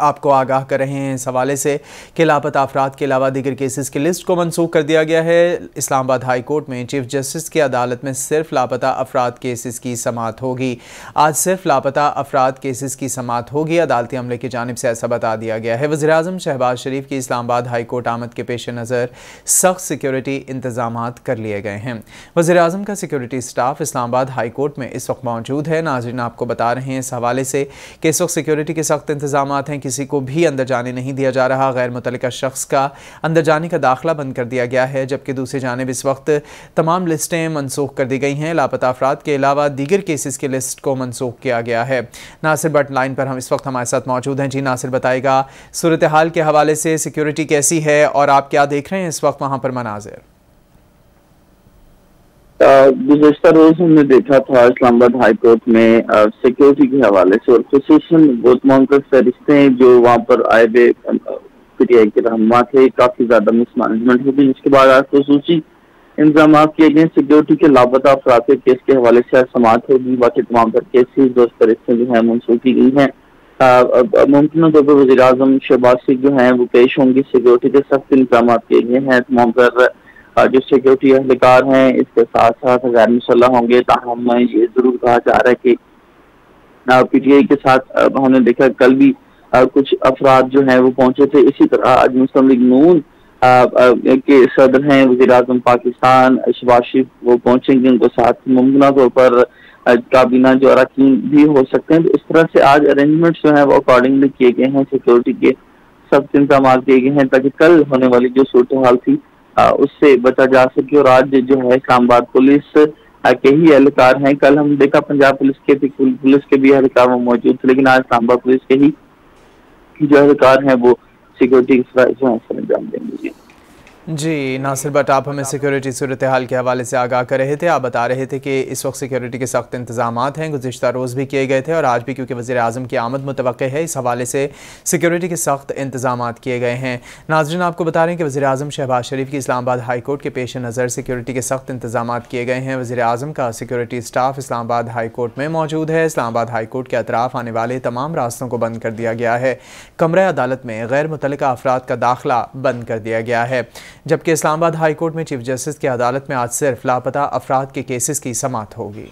आपको आगाह कर रहे हैं इस हवाले से कि लापता अफराद के अलावा दीगर केसेस की लिस्ट को मनसूख कर दिया गया है। इस्लामाबाद हाई कोर्ट में चीफ जस्टिस की अदालत में सिर्फ़ लापता अफराद केसेस की समात होगी। आज सिर्फ़ लापता अफराद केसेस की समात होगी। अदालती अमले की जानब से ऐसा बता दिया गया है। वजी अजम शहबाज शरीफ की इस्लामाबाद हाई कोर्ट आमद के पेश नज़र सख्त सिक्योरिटी इंतज़ाम कर लिए गए हैं। वजी अजम का security staff Islamabad high court में इस वक्त मौजूद है। नाजरीन, आपको बता रहे हैं इस हवाले से कि इस वक्त सिक्योरिटी के सख्त इंतज़ाम हैं किसी को भी अंदर जाने नहीं दिया जा रहा, गैर मुतल शख्स का अंदर जाने का दाखिला बंद कर दिया गया है, जबकि दूसरी जानब इस वक्त तमाम लिस्टें मनसूख कर दी गई हैं। लापता अफराद के अलावा दीगर केसेस की लिस्ट को मनसूख किया गया है। नासिर बट लाइन पर हम इस वक्त हमारे साथ मौजूद हैं। जी, नासिर बताएगा, सूरत हाल के हवाले से सिक्योरिटी कैसी है और आप क्या देख रहे हैं इस वक्त वहाँ पर मनाजिर? गुजशत रोज हमने देखा था इस्लामाबाद हाई कोर्ट में सिक्योरिटी के हवाले से और खसूस बहुत मुमकिन फहरिस्तें जो वहाँ पर आए हुए पीटीआई के रहनुमा थे, काफ़ी ज़्यादा मिसमैनेजमेंट हुई जिसके बाद आज खसूसी इंतज़ाम किए गए सिक्योरिटी के लापता अफराद के केस के हवाले से समात होगी बाकी तमाम तर केसेज दो फहरिस्तें जो है, मनसूख की गई हैं। मुमकिन तौर पर वजी अजम शहबाज सिंह जो है, वो पेश होंगी। सिक्योरिटी के सख्त इंतज़ाम किए गए हैं। तमाम तर जो सिक्योरिटी एहलकार हैं, इसके साथ साथ गैर मुसल्ह होंगे ताहम ये ज़रूर कहा जा रहा है कि पी टी आई के साथ हमने देखा कल भी कुछ अफराद जो हैं, वो पहुँचे थे। इसी तरह आज मुस्लिम लीग नून के सदर हैं वजी अजम पाकिस्तान, शबाज शरीफ, वो पहुँचेंगे उनको साथ। मुमकिन तौर पर काबीना जो अरकान भी हो सकते हैं। तो इस तरह से आज अरेंजमेंट जो है, वो अकॉर्डिंगली किए गए हैं। सिक्योरिटी के सख्त इंतज़ाम किए गए हैं, ताकि कल होने वाली जो सूरत हाल थी उससे बचा जा सके। और आज जो है इस्लामाबाद पुलिस के ही एहलकार हैं। कल हम देखा पंजाब पुलिस के भी, पुलिस के भी एहलकार वो मौजूद थे, लेकिन आज इस्लामाबाद पुलिस के ही जो एहलकार हैं, वो सिक्योरिटी जो है अंजाम देंगे। जी, नासिर बट आप हमें सिक्योरिटी सूरत हाल के हवाले से आगाह कर रहे थे। आप बता रहे थे कि इस वक्त सिक्योरिटी के सख्त इंतज़ाम हैं, गुजशत रोज़ भी किए गए थे और आज भी क्योंकि वजी अजम की आमद मुतव है, इस हवाले से सिक्योरिटी के सख्त इंतज़ाम किए गए हैं। नाजरन, आपको बता रहे हैं कि वजी अजम शहबाज शरीफ की इस्लामाबाद हाई कोर्ट के पेश नज़र सिक्योरिटी के सख्त इंतज़ाम किए गए हैं। वजी अजम का security staff Islamabad high court में मौजूद है। इस्लामाबाद हाई कोर्ट के अतराफ़ आने वाले तमाम रास्तों को बंद कर दिया गया है। कमरा अदालत में गैर मुतल अफराद का दाखिला बंद कर दिया गया है। जबकि इस्लामाबाद हाईकोर्ट में चीफ जस्टिस की अदालत में आज सिर्फ़ लापता अफराद के केसेस की समात होगी।